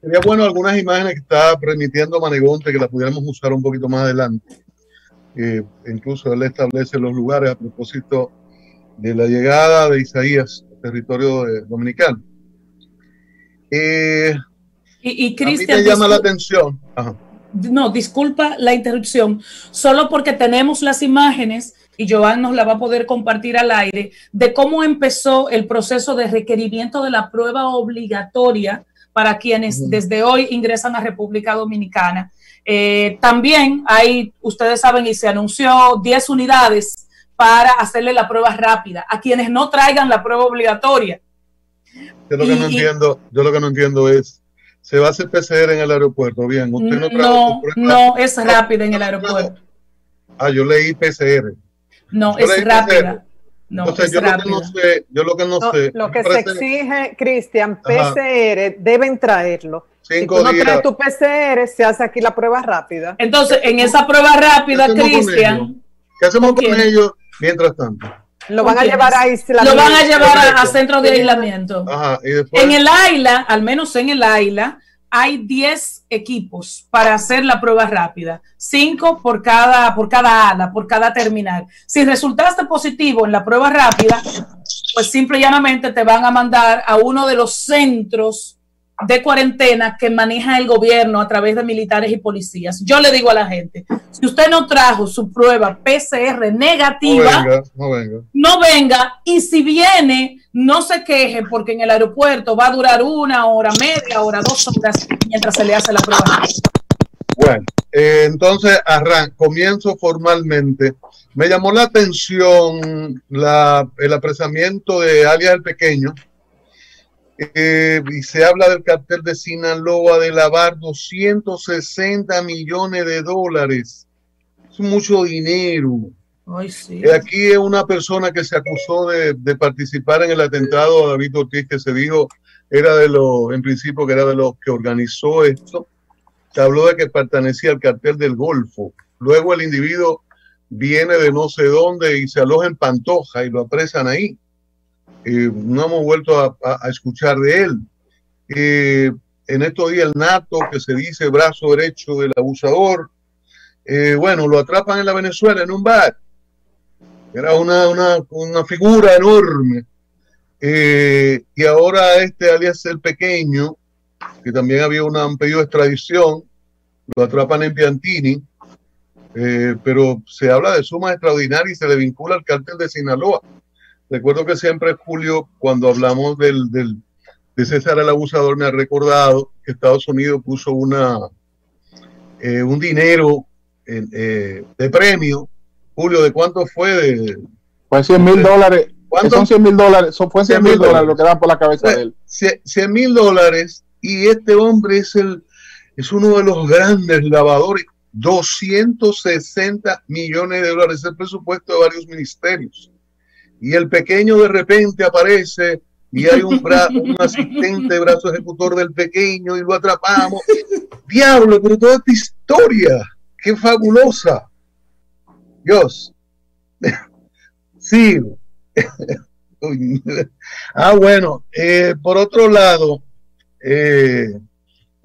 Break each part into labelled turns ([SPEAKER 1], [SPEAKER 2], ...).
[SPEAKER 1] Sería bueno algunas imágenes que está permitiendo Manegonte que las pudiéramos usar un poquito más adelante. Eh, incluso él establece los lugares a propósito de la llegada de Isaías al territorio dominicano.
[SPEAKER 2] Eh, y, y Cristian.
[SPEAKER 1] llama la atención.
[SPEAKER 2] No, disculpa la interrupción. Solo porque tenemos las imágenes y Joan nos la va a poder compartir al aire, de cómo empezó el proceso de requerimiento de la prueba obligatoria para quienes desde hoy ingresan a República Dominicana. Eh, también hay, ustedes saben, y se anunció 10 unidades para hacerle la prueba rápida a quienes no traigan la prueba obligatoria.
[SPEAKER 1] Yo lo que no entiendo, yo lo que no entiendo es, se va a hacer PCR en el aeropuerto, bien, usted
[SPEAKER 2] no, no, no es rápida en el aeropuerto.
[SPEAKER 1] Ah, yo leí PCR.
[SPEAKER 2] No, es rápida. No, es
[SPEAKER 1] yo, Lo que no sé, yo lo que no, sé.
[SPEAKER 3] Lo que se exige, Cristian, PCR, deben traerlo.
[SPEAKER 1] Cinco
[SPEAKER 3] si tú no traes tu PCR, se hace aquí la prueba rápida.
[SPEAKER 2] Entonces, en esa prueba rápida, Cristian.
[SPEAKER 1] ¿Qué hacemos con, ellos mientras tanto?
[SPEAKER 3] Lo van a llevar a
[SPEAKER 2] aislamiento. Lo van a llevar a, a centros de aislamiento. Ajá, y después... En el AILA, al menos en el AILA, hay 10 equipos para hacer la prueba rápida, 5 por cada, por cada ala, por cada terminal. Si resultaste positivo en la prueba rápida, pues simple y llanamente te van a mandar a uno de los centros de cuarentena que maneja el gobierno a través de militares y policías. Yo le digo a la gente, si usted no trajo su prueba PCR negativa, no venga, y si viene, no se queje porque en el aeropuerto va a durar una hora, media hora, dos horas mientras se le hace la prueba.
[SPEAKER 1] Bueno, eh, entonces arran comienzo formalmente. Me llamó la atención la, el apresamiento de alias el Pequeño, eh, y se habla del cartel de Sinaloa de lavar 260 millones de dólares. Es mucho dinero. Eh, aquí es una persona que se acusó de, participar en el atentado a David Ortiz, que se dijo era de los, en principio, que era de los que organizó esto. Se habló de que pertenecía al cartel del Golfo. Luego el individuo viene de no sé dónde y se aloja en Pantoja y lo apresan ahí eh, no hemos vuelto a, escuchar de él. Eh, en estos días el NATO, que se dice brazo derecho del abusador, eh, bueno, lo atrapan en la Venezuela en un bar. Era una, una, una figura enorme. y ahora este alias el pequeño, que también había una, un pedido extradición, lo atrapan en Piantini, pero se habla de sumas extraordinarias y se le vincula al cártel de Sinaloa. Recuerdo que siempre Julio, cuando hablamos del, del, de César el Abusador, me ha recordado que Estados Unidos puso una, eh, un dinero eh, de premio. Julio, ¿de cuánto fue? De,
[SPEAKER 4] fue 100 mil dólares. Son 100 mil dólares. Fue 100 mil dólares lo que dan por la cabeza de él.
[SPEAKER 1] 100 mil dólares. Y este hombre es, el, es uno de los grandes lavadores. 260 millones de dólares, el presupuesto de varios ministerios y el pequeño de repente aparece y hay un, un asistente brazo ejecutor del pequeño y lo atrapamos. Diablo, pero toda esta historia, qué fabulosa. Dios. Sí. ah, bueno, eh, por otro lado, eh,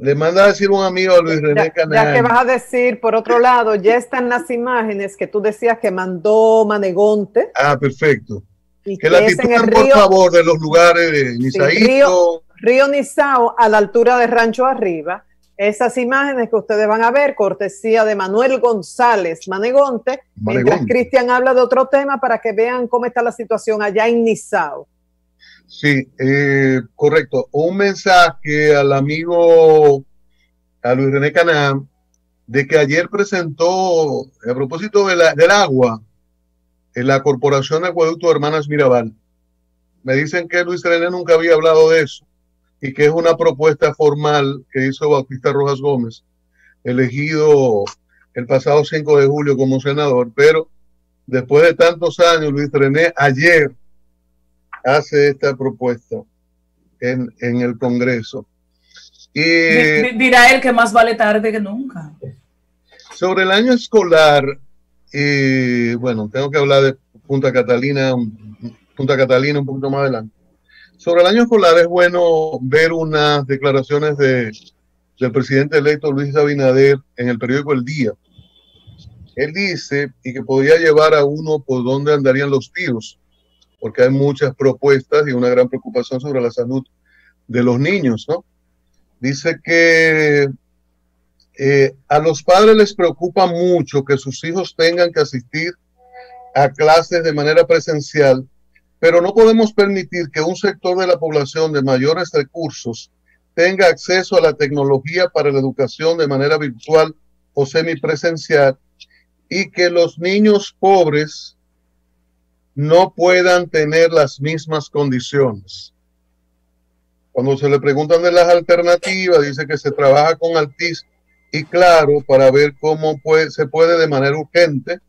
[SPEAKER 1] le manda a decir un amigo a Luis René Canal.
[SPEAKER 3] Ya que vas a decir, por otro lado, ya están las imágenes que tú decías que mandó Manegonte.
[SPEAKER 1] Ah, perfecto. que, la titulen, por favor, de los lugares de Nizaito.
[SPEAKER 3] río, Nizao, a la altura de Rancho Arriba. Esas imágenes que ustedes van a ver, cortesía de Manuel González Manegonte, mientras Cristian habla de otro tema para que vean cómo está la situación allá en Nizao.
[SPEAKER 1] Sí, eh, correcto. Un mensaje al amigo, a Luis René Canán, de que ayer presentó, a propósito del agua, en la Corporación Acueducto de Hermanas Mirabal. Me dicen que Luis René nunca había hablado de eso y que es una propuesta formal que hizo Bautista Rojas Gómez, elegido el pasado 5 de julio como senador, pero después de tantos años, Luis René ayer hace esta propuesta en, el Congreso.
[SPEAKER 2] Y, Dirá él que más vale tarde que nunca.
[SPEAKER 1] Sobre el año escolar, y bueno, tengo que hablar de Punta Catalina, Punta Catalina un poquito más adelante. Sobre el año escolar es bueno ver unas declaraciones de del presidente electo Luis Abinader en el periódico El Día. Él dice y que podría llevar a uno por dónde andarían los tiros, porque hay muchas propuestas y una gran preocupación sobre la salud de los niños, ¿no? Dice que eh, a los padres les preocupa mucho que sus hijos tengan que asistir a clases de manera presencial, pero no podemos permitir que un sector de la población de mayores recursos tenga acceso a la tecnología para la educación de manera virtual o semipresencial y que los niños pobres no puedan tener las mismas condiciones. Cuando se le preguntan de las alternativas, dice que se trabaja con Altis y claro para ver cómo puede, se puede de manera urgente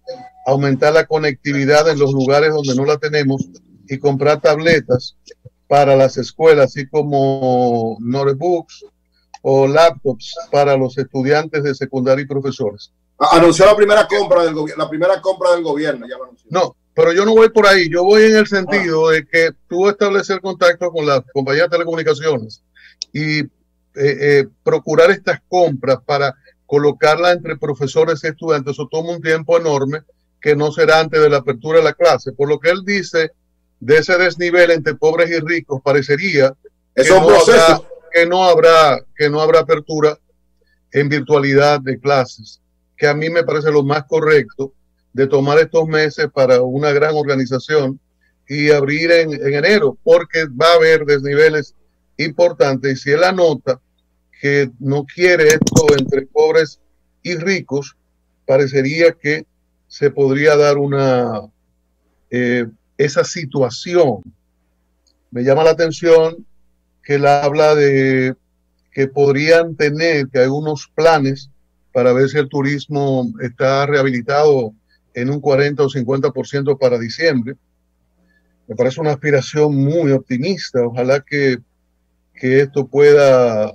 [SPEAKER 1] aumentar la conectividad en los lugares donde no la tenemos y comprar tabletas para las escuelas, así como notebooks o laptops para los estudiantes de secundaria y profesores.
[SPEAKER 5] Anunció la primera compra del la primera compra del gobierno. Ya
[SPEAKER 1] no, pero yo no voy por ahí. Yo voy en el sentido de que tú establecer contacto con las compañías de telecomunicaciones y eh, eh, procurar estas compras para colocarla entre profesores y estudiantes, eso toma un tiempo enorme que no será antes de la apertura de la clase. Por lo que él dice de ese desnivel entre pobres y ricos, parecería que, no habrá, que, no habrá, que no habrá apertura en virtualidad de clases, que a mí me parece lo más correcto de tomar estos meses para una gran organización y abrir en, en enero, porque va a haber desniveles importante y si él anota que no quiere esto entre pobres y ricos, parecería que se podría dar una eh, esa situación. Me llama la atención que él habla de que podrían tener que hay unos planes para ver si el turismo está rehabilitado en un 40 o 50% para diciembre. Me parece una aspiración muy optimista. Ojalá que que esto pueda,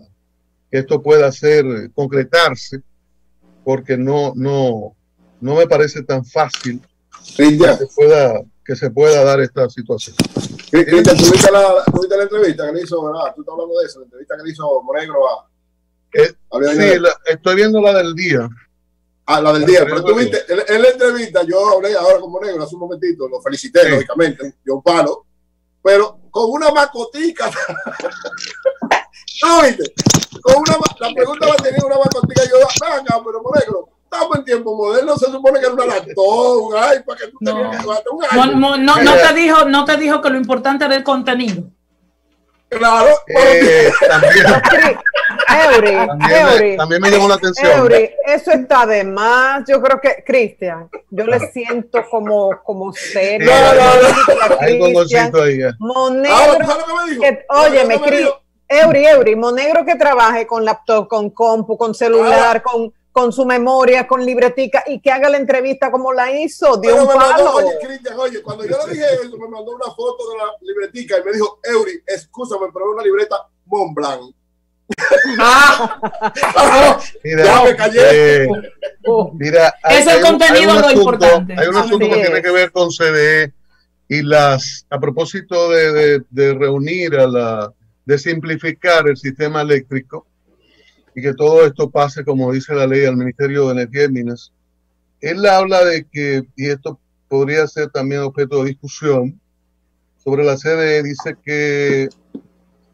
[SPEAKER 1] que esto pueda ser, concretarse, porque no, no, no me parece tan fácil que se, pueda, que se pueda dar esta situación.
[SPEAKER 5] Cristian, ¿tuviste la, la entrevista que le hizo, verdad? Tú estás hablando de eso, la entrevista que le hizo Monegro a...
[SPEAKER 1] Eh, sí, estoy viendo la del día.
[SPEAKER 5] Ah, la del día, pero tú viste, en, la entrevista yo hablé ahora con Monegro hace un momentito, lo felicité, lógicamente, dio un palo, pero con una macotica. ¿No viste? Con una, la pregunta va a tener una macotica. Yo, venga, pero negro, estamos en tiempo moderno, se supone que era una lactón, un para que tú no. tenías que
[SPEAKER 2] un No, no, no, te dijo, no te dijo que lo importante era el contenido.
[SPEAKER 5] Claro, eh,
[SPEAKER 1] también, Eury, también, me, llamó la atención.
[SPEAKER 3] Eury, eso está de más. Yo creo que, Cristian, yo le siento como, como serio. No, no, no. Monegro, ah, que, óyeme, Eury, Eury, Monegro que trabaje con laptop, con compu, con celular, ah. con con su memoria, con libretica y que haga la entrevista como la hizo. Dio un palo.
[SPEAKER 5] oye, Cristian, oye, cuando yo le dije eso, me mandó una foto de la libretica y me dijo, Eury, escúchame, pero una libreta Montblanc.
[SPEAKER 1] Ah, mira, ya me callé. Eh, mira,
[SPEAKER 2] hay, es el contenido lo importante.
[SPEAKER 1] Hay un asunto que tiene que ver con CDE y las, a propósito de, de, de reunir a la, de simplificar el sistema eléctrico y que todo esto pase, como dice la ley, al Ministerio de Energía y Minas. Él habla de que, y esto podría ser también objeto de discusión, sobre la CDE, dice que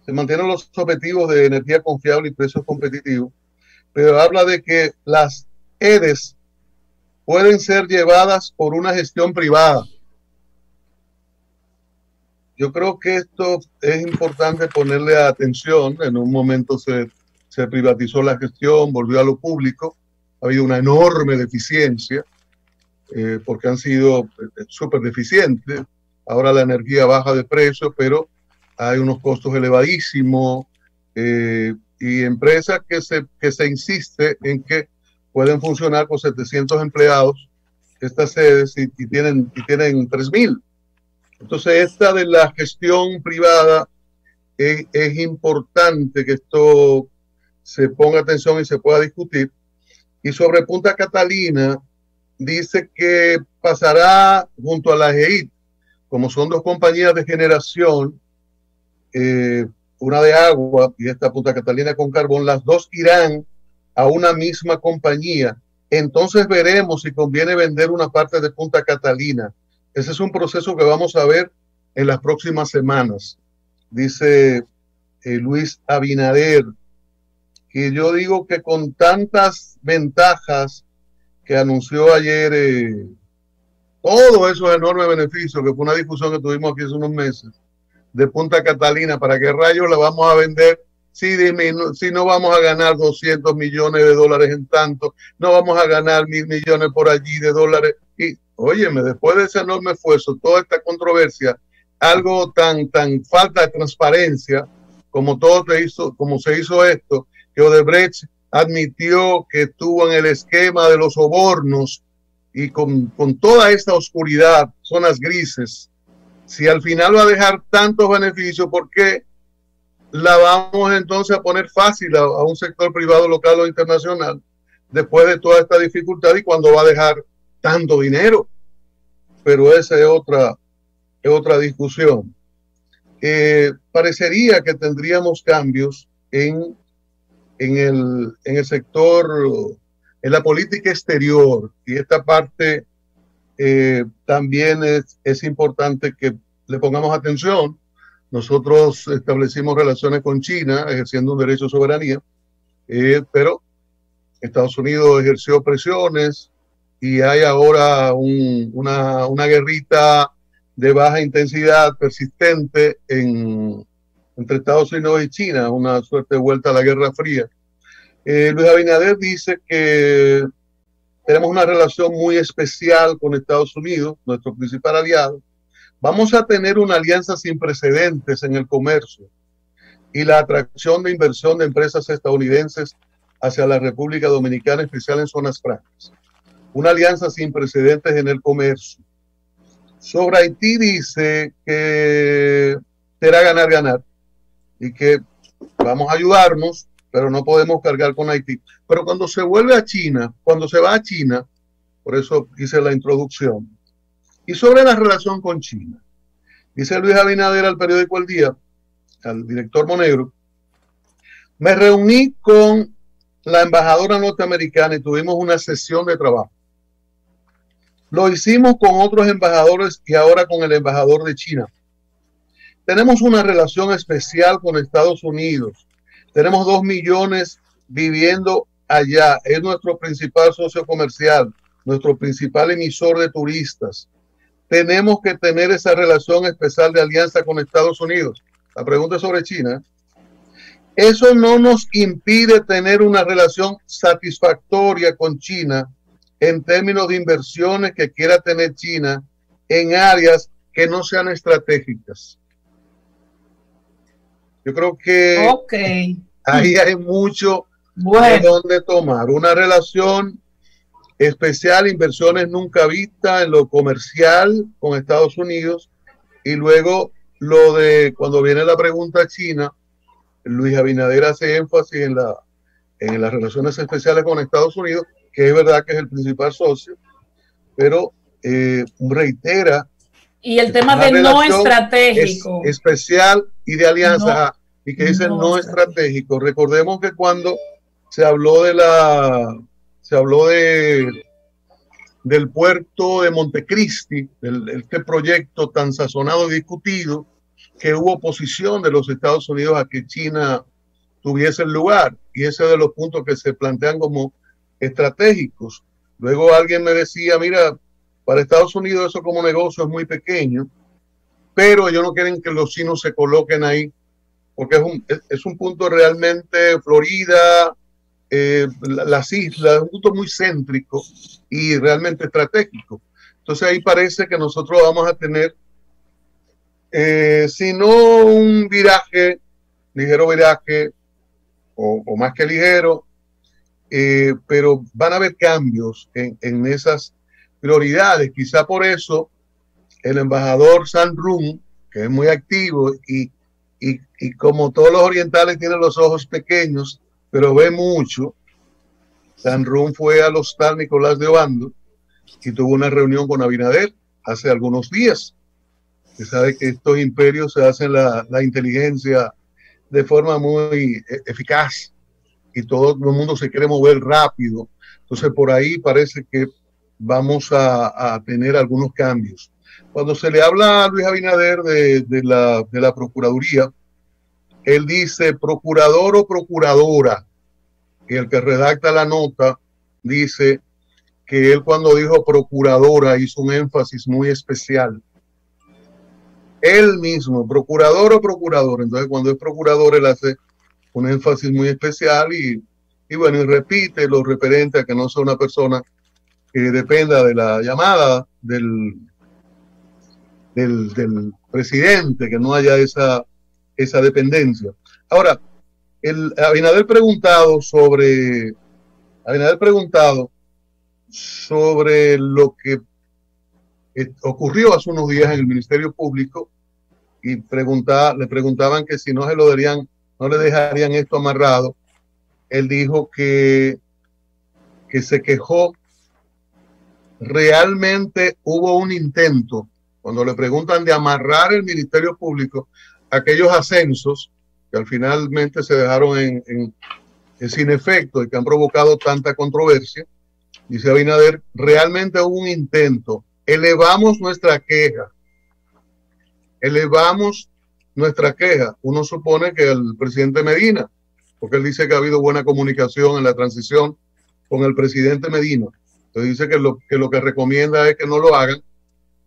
[SPEAKER 1] se mantienen los objetivos de energía confiable y precios competitivos, pero habla de que las EDES pueden ser llevadas por una gestión privada. Yo creo que esto es importante ponerle atención. En un momento se se privatizó la gestión, volvió a lo público, ha habido una enorme deficiencia, eh, porque han sido eh, súper deficientes. Ahora la energía baja de precio, pero hay unos costos elevadísimos eh, y empresas que se, que se insiste en que pueden funcionar con 700 empleados estas sedes y, tienen, y tienen 3.000. Entonces, esta de la gestión privada es importante que esto se ponga atención y se pueda discutir. Y sobre Punta Catalina, dice que pasará junto a la GEIT, como son dos compañías de generación, eh, una de agua y esta Punta Catalina con carbón, las dos irán a una misma compañía. Entonces veremos si conviene vender una parte de Punta Catalina. Ese es un proceso que vamos a ver en las próximas semanas, dice eh, Luis Abinader. Y yo digo que con tantas ventajas que anunció ayer, eh, todos esos enormes beneficios, que fue una discusión que tuvimos aquí hace unos meses, de Punta Catalina, ¿para qué rayos la vamos a vender? Si, si no vamos a ganar 200 millones de dólares en tanto, no vamos a ganar mil millones por allí de dólares. Y óyeme, después de ese enorme esfuerzo, toda esta controversia, algo tan, tan falta de transparencia como todo se hizo, como se hizo esto, que Odebrecht admitió que estuvo en el esquema de los sobornos y con, toda esta oscuridad, zonas grises, si al final va a dejar tantos beneficios, ¿por qué la vamos entonces a poner fácil a, un sector privado local o internacional después de toda esta dificultad y cuando va a dejar tanto dinero? Pero esa es otra, es otra discusión. Eh, parecería que tendríamos cambios en, en, el, en el sector, en la política exterior y esta parte eh, también es, es, importante que le pongamos atención. Nosotros establecimos relaciones con China, ejerciendo un derecho de soberanía, eh, pero Estados Unidos ejerció presiones y hay ahora un, una, una, guerrita de baja intensidad persistente en, entre Estados Unidos y China, una suerte de vuelta a la Guerra Fría. Eh, Luis Abinader dice que tenemos una relación muy especial con Estados Unidos, nuestro principal aliado. Vamos a tener una alianza sin precedentes en el comercio y la atracción de inversión de empresas estadounidenses hacia la República Dominicana, especial en zonas francas. Una alianza sin precedentes en el comercio. Sobre Haití dice que será ganar, ganar y que vamos a ayudarnos pero no podemos cargar con Haití. Pero cuando se vuelve a China, cuando se va a China, por eso hice la introducción, y sobre la relación con China, dice Luis Abinader al periódico El Día, al director Monegro, me reuní con la embajadora norteamericana y tuvimos una sesión de trabajo. Lo hicimos con otros embajadores y ahora con el embajador de China. Tenemos una relación especial con Estados Unidos tenemos dos millones viviendo allá. Es nuestro principal socio comercial, nuestro principal emisor de turistas. Tenemos que tener esa relación especial de alianza con Estados Unidos. La pregunta es sobre China. Eso no nos impide tener una relación satisfactoria con China en términos de inversiones que quiera tener China en áreas que no sean estratégicas. Yo creo que ahí hay mucho de donde tomar. Una relación especial, inversiones nunca vistas en lo comercial con Estados Unidos. Y luego lo de cuando viene la pregunta china, Luis Abinader hace énfasis en, la, en las relaciones especiales con Estados Unidos, que es verdad que es el principal socio, pero eh, reitera
[SPEAKER 2] y el tema de no estratégico.
[SPEAKER 1] especial y de alianza. y que dice no, estratégico. Recordemos que cuando se habló de la, se habló de del puerto de Montecristi, del, este proyecto tan sazonado y discutido, que hubo oposición de los Estados Unidos a que China tuviese el lugar. Y ese es de los puntos que se plantean como estratégicos. Luego alguien me decía, mira, para Estados Unidos eso como negocio es muy pequeño, pero ellos no quieren que los chinos se coloquen ahí, porque es un, es un punto realmente Florida, eh, las islas, un punto muy céntrico y realmente estratégico. Entonces ahí parece que nosotros vamos a tener, eh, si no un viraje, ligero viraje, o, más que ligero, eh, pero van a haber cambios en, en esas prioridades. Quizá por eso el embajador San Rum, que es muy activo y, y, como todos los orientales tienen los ojos pequeños, pero ve mucho, San Rum fue al hostal Nicolás de Obando y tuvo una reunión con Abinader hace algunos días. Se sabe que estos imperios se hacen la, la inteligencia de forma muy e, eficaz y todo el mundo se quiere mover rápido. Entonces por ahí parece que vamos a, tener algunos cambios. Cuando se le habla a Luis Abinader de, la, de la Procuraduría, él dice procurador o procuradora, y el que redacta la nota dice que él cuando dijo procuradora hizo un énfasis muy especial. Él mismo, procurador o procurador. Entonces cuando es procurador él hace un énfasis muy especial y, y bueno, y repite lo referente a que no sea una persona que dependa de la llamada del, del, presidente, que no haya esa, esa dependencia. Ahora, el Abinader preguntado sobre Abinader preguntado sobre lo que ocurrió hace unos días en el Ministerio Público y preguntaba, le preguntaban que si no se lo darían, no le dejarían esto amarrado. Él dijo que, que se quejó. Realmente hubo un intento, cuando le preguntan de amarrar el Ministerio Público, aquellos ascensos que al finalmente se dejaron en, en, sin efecto y que han provocado tanta controversia, dice Abinader, realmente hubo un intento, elevamos nuestra queja, elevamos nuestra queja. Uno supone que el presidente Medina, porque él dice que ha habido buena comunicación en la transición con el presidente Medina. Entonces dice que lo que, lo que recomienda es que no lo hagan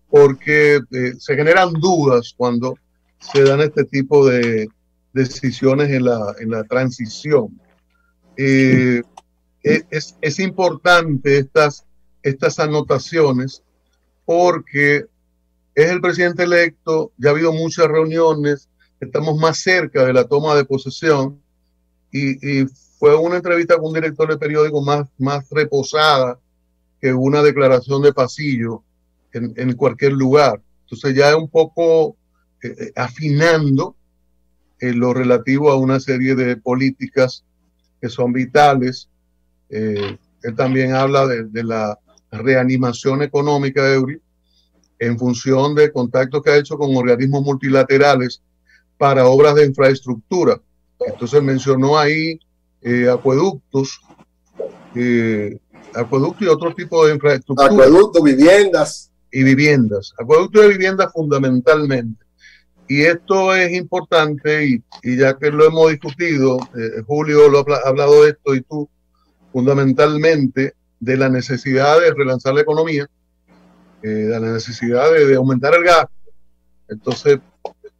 [SPEAKER 1] porque eh, se generan dudas cuando se dan este tipo de decisiones en la, en la transición. Eh, es, es, importante estas, estas anotaciones porque es el presidente electo, ya ha habido muchas reuniones, estamos más cerca de la toma de posesión y, y fue una entrevista con un director de periódico más, más reposada que una declaración de pasillo en, en cualquier lugar. Entonces ya es un poco eh, eh, afinando en lo relativo a una serie de políticas que son vitales. Eh, él también habla de, la reanimación económica de Euri en función de contactos que ha hecho con organismos multilaterales para obras de infraestructura. Entonces mencionó ahí acueductos, acueductos y otro tipo de infraestructura.
[SPEAKER 5] Acueductos, viviendas.
[SPEAKER 1] Y viviendas. Acueductos de viviendas fundamentalmente. Y esto es importante y, y ya que lo hemos discutido, eh, Julio lo ha hablado de esto y tú, fundamentalmente de la necesidad de relanzar la economía, eh, de la necesidad de, aumentar el gasto. Entonces,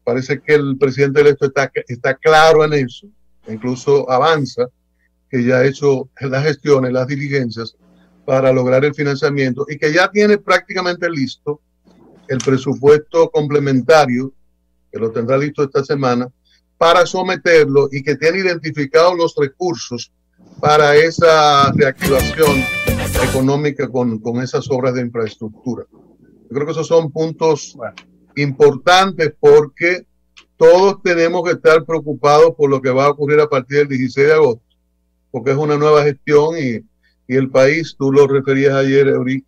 [SPEAKER 1] parece que el presidente electo está, está claro en eso, incluso avanza, que ya ha hecho las gestiones, las diligencias para lograr el financiamiento y que ya tiene prácticamente listo el presupuesto complementario que lo tendrá listo esta semana, para someterlo y que tiene identificados los recursos para esa reactivación económica con, con esas obras de infraestructura. Yo creo que esos son puntos importantes porque todos tenemos que estar preocupados por lo que va a ocurrir a partir del 16 de agosto, porque es una nueva gestión y, y el país, tú lo referías ayer, Eury,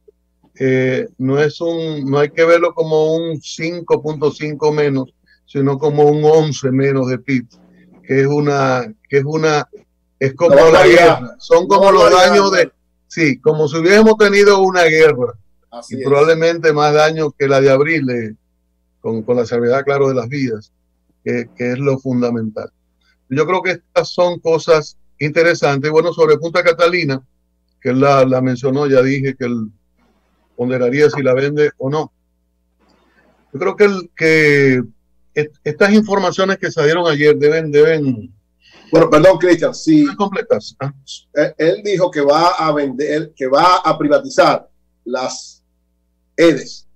[SPEAKER 1] eh, no es un, no hay que verlo como un 5.5 menos, sino como un 11 menos de PIB, que es una, que es una, es como la, guerra, son como los daños de, sí, como si hubiésemos tenido una guerra, y probablemente más daño que la de abril, eh, con, con, la salvedad, claro, de las vidas, que, que, es lo fundamental. Yo creo que estas son cosas interesantes. Bueno, sobre Punta Catalina, que él la, la mencionó, ya dije que él ponderaría si la vende o no. Yo creo que, el, que estas informaciones que salieron ayer deben, deben.
[SPEAKER 5] Bueno, perdón, Cristian, sí. Completas. ¿ah? Él dijo que va a vender, que va a privatizar las EDES.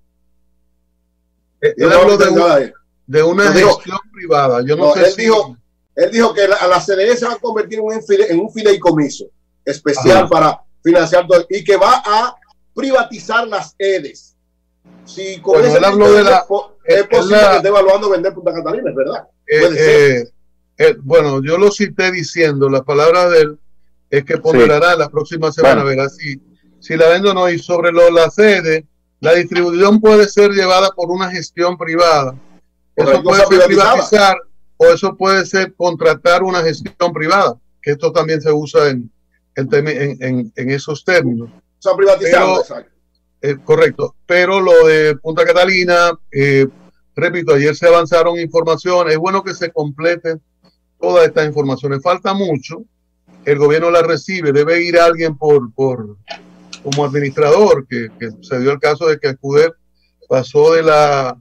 [SPEAKER 1] Eh, él habló de, de, una gestión privada. Yo no, sé
[SPEAKER 5] él dijo, él dijo que la, las CDE se va a convertir en un, en un fideicomiso especial para financiar todo y que va a privatizar las EDES. Si con bueno, él habló de la es posible que esté evaluando vender Punta Catalina, es verdad. Eh,
[SPEAKER 1] eh, eh, bueno, yo lo cité diciendo, la palabra de él es que ponderará la próxima semana, verá si, si la vendo o no. Y sobre lo, la sede, la distribución puede ser llevada por una gestión privada. Eso puede ser privatizar o eso puede ser contratar una gestión privada, que esto también se usa en, en, en, esos términos.
[SPEAKER 5] Son privatizados,
[SPEAKER 1] eh, correcto, pero lo de Punta Catalina, eh, repito, ayer se avanzaron informaciones, es bueno que se completen todas estas informaciones, falta mucho, el gobierno la recibe, debe ir alguien por, por como administrador, que, que se dio el caso de que Escuder pasó de la,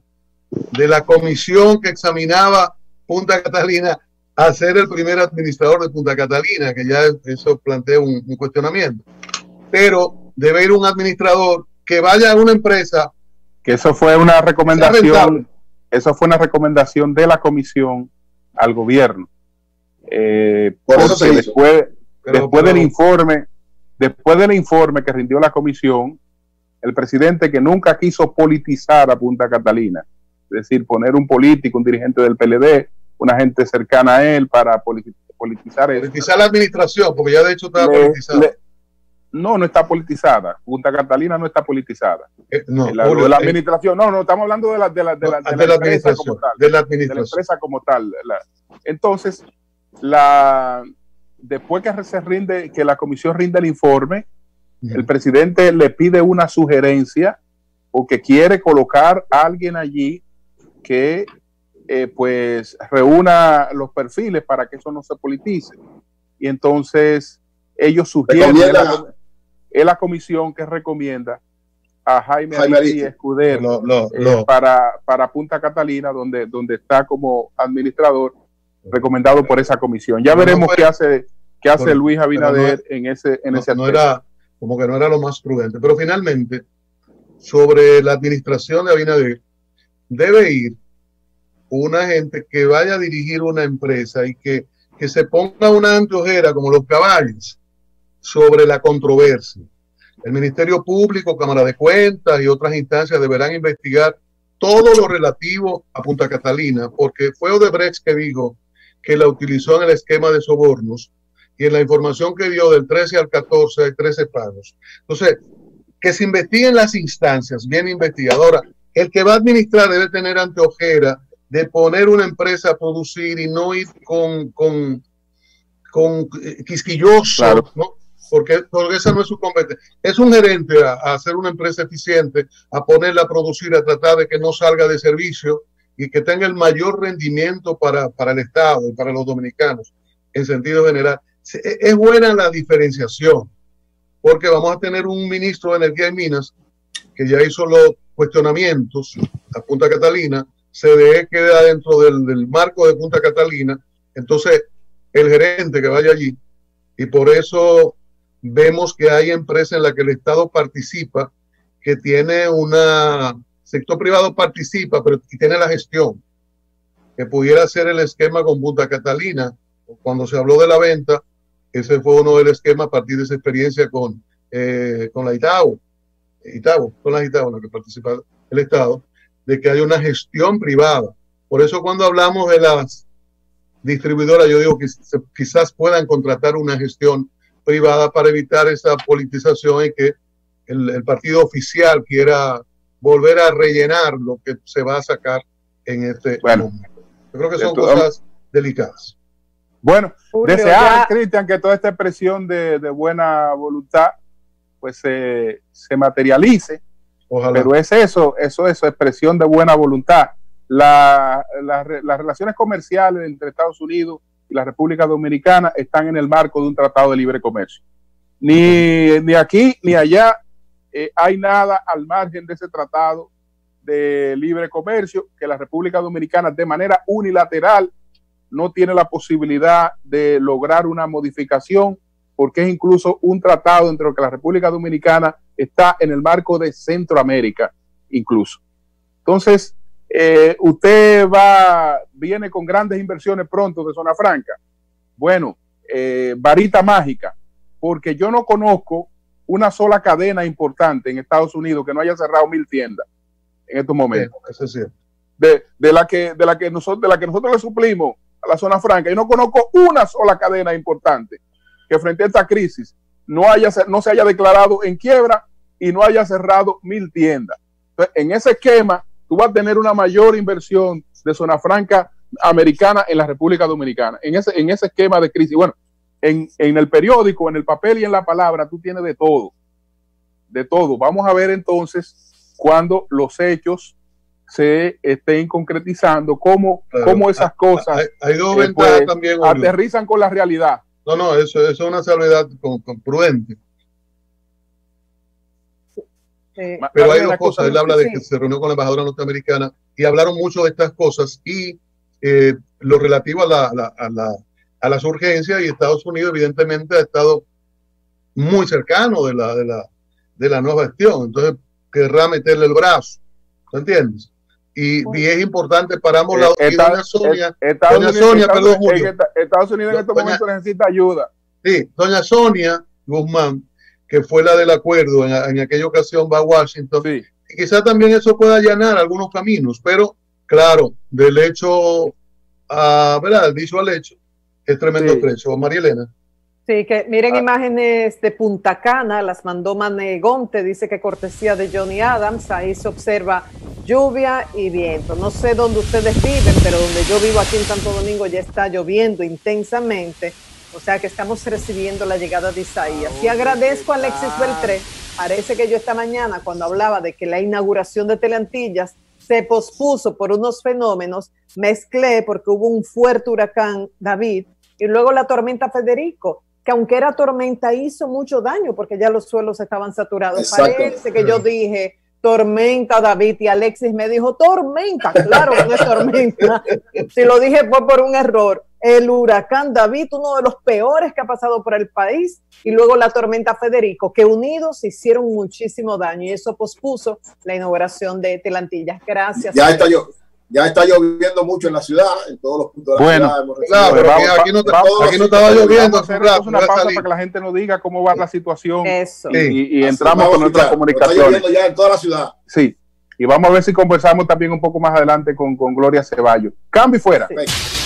[SPEAKER 1] de la comisión que examinaba Punta Catalina a ser el primer administrador de Punta Catalina, que ya eso plantea un, cuestionamiento. Pero debe ir un administrador que vaya a una empresa.
[SPEAKER 4] Que eso fue una recomendación, eso fue una recomendación de la comisión al gobierno. Eh, Por eso se después, después del informe, después del informe que rindió la comisión, el presidente que nunca quiso politizar a Punta Catalina, es decir, poner un político, un dirigente del PLD, una gente cercana a él para politizar
[SPEAKER 1] eso. Politizar la administración, porque ya de hecho está politizada.
[SPEAKER 4] no, no está politizada. Punta Catalina no está politizada. Eh, no, la, la, eh, administración, no, no, estamos hablando de la, de la, de la, de la, empresa como tal. De la empresa como tal. entonces, la, después que se rinde, que la comisión rinde el informe, el presidente le pide una sugerencia o que quiere colocar a alguien allí que eh, pues reúna los perfiles para que eso no se politice. Y entonces ellos sugieren, es la, comisión que recomienda a Jaime, Jaime Escudero eh, para, para Punta Catalina, donde, donde está como administrador, recomendado por esa comisión. Ya veremos qué hace, qué hace Luis Abinader en ese, en ese
[SPEAKER 1] era, como que no era lo más prudente. Pero finalmente, sobre la administración de Abinader, debe ir una gente que vaya a dirigir una empresa y que, que se ponga una anteojera como los caballos sobre la controversia. El Ministerio Público, Cámara de Cuentas y otras instancias deberán investigar todo lo relativo a Punta Catalina, porque fue Odebrecht que dijo que la utilizó en el esquema de sobornos y en la información que dio del 13 al 14 hay 13 pagos. Entonces, que se investiguen las instancias bien investigadoras. El que va a administrar debe tener anteojera de poner una empresa a producir y no ir con, con, con eh, quisquilloso, ¿no? Porque, porque, esa no es su competencia. Es un gerente a, a, hacer una empresa eficiente, a ponerla a producir, a tratar de que no salga de servicio y que tenga el mayor rendimiento para, para el Estado y para los dominicanos en sentido general. E, es buena la diferenciación, porque vamos a tener un ministro de Energía y Minas que ya hizo los cuestionamientos a Punta Catalina, CDE queda dentro del, del marco de Punta Catalina, entonces el gerente que vaya allí, y por eso vemos que hay empresas en las que el Estado participa, que tiene una, sector privado participa, pero tiene la gestión, que pudiera ser el esquema con Punta Catalina, cuando se habló de la venta, ese fue uno del esquema a partir de esa experiencia con, eh, con la Itabo, Itabo, con la Itabo en la que participa el Estado, de que hay una gestión privada. Por eso cuando hablamos de las distribuidoras, yo digo que quizás puedan contratar una gestión privada para evitar esa politización y que el, partido oficial quiera volver a rellenar lo que se va a sacar en este
[SPEAKER 4] bueno,
[SPEAKER 1] Yo creo que son cosas delicadas.
[SPEAKER 4] Bueno, desear, Cristian, que toda esta expresión de, buena voluntad pues se materialice. Pero es eso, eso es expresión de buena voluntad. las relaciones comerciales entre Estados Unidos y la República Dominicana están en el marco de un tratado de libre comercio. Ni, ni aquí ni allá eh, hay nada al margen de ese tratado de libre comercio que la República Dominicana de manera unilateral no tiene la posibilidad de lograr una modificación porque es incluso un tratado entre lo que la República Dominicana está en el marco de Centroamérica incluso. Entonces, eh, usted va, viene con grandes inversiones pronto de zona franca. Bueno, eh, varita mágica, porque yo no conozco una sola cadena importante en Estados Unidos que no haya cerrado mil tiendas en estos momentos. de, de, la que, de, la que nosotros, de la que nosotros le suplimos a la zona franca. Yo no conozco una sola cadena importante que frente a esta crisis no, haya, no se haya declarado en quiebra y no haya cerrado mil tiendas. Entonces, en ese esquema, tú vas a tener una mayor inversión de zona franca americana en la República Dominicana, en ese, en ese esquema de crisis. Bueno, en, en el periódico, en el papel y en la palabra, tú tienes de todo, de todo. Vamos a ver entonces cuando los hechos se estén concretizando, cómo, cómo esas cosas
[SPEAKER 1] hay, dos eh, pues, también,
[SPEAKER 4] aterrizan con la realidad.
[SPEAKER 1] No, no, eso, eso es una salvedad con, prudente. Pero hay dos cosas. Él habla de que se reunió con la embajadora norteamericana y hablaron mucho de estas cosas y eh, lo relativo a, la, a, la, a, las urgencias y Estados Unidos evidentemente ha estado muy cercano de la, de la, de la nueva gestión. Entonces querrá meterle el brazo. ¿Te entiendes? Y, y, es importante para ambos lados.
[SPEAKER 4] y doña Sonia, doña Sonia, perdón, Julio. Estados Unidos en estos momentos necesita ayuda.
[SPEAKER 1] Sí, doña Sonia Guzmán, que fue la del acuerdo en, en aquella ocasión, va a Washington. Sí. Y quizá también eso pueda allanar algunos caminos, pero claro, del hecho a, ¿verdad? dicho al hecho, es tremendo trecho. María Elena.
[SPEAKER 3] Sí, que miren ah. imágenes de Punta Cana, las mandó Manegonte, dice que cortesía de Johnny Adams, ahí se observa lluvia y viento. No sé dónde ustedes viven, pero donde yo vivo aquí en Santo Domingo ya está lloviendo intensamente, o sea que estamos recibiendo la llegada de Isaías. Y agradezco a Alexis Beltré, parece que yo esta mañana cuando hablaba de que la inauguración de Teleantillas se pospuso por unos fenómenos, mezclé porque hubo un fuerte huracán David y luego la tormenta Federico que aunque era tormenta hizo mucho daño porque ya los suelos estaban saturados. Parece que yo dije tormenta, David, y Alexis me dijo tormenta, claro que no es tormenta. si lo dije fue por un error. El huracán David, uno de los peores que ha pasado por el país, y luego la tormenta Federico, que unidos hicieron muchísimo daño y eso pospuso la inauguración de Telantillas. Gracias.
[SPEAKER 5] Ya está yo ya está lloviendo mucho en la ciudad, en todos los puntos de
[SPEAKER 4] la ciudad.
[SPEAKER 1] Claro, pero aquí, no, aquí no estaba lloviendo.
[SPEAKER 4] Hace rato, una pausa para que la gente nos diga cómo va la situación y, y entramos con nuestras comunicaciones. Está
[SPEAKER 5] lloviendo ya en toda la ciudad.
[SPEAKER 4] Sí, y vamos a ver si conversamos también un poco más adelante con, con Gloria Ceballos. Cambio fuera. Perfecto.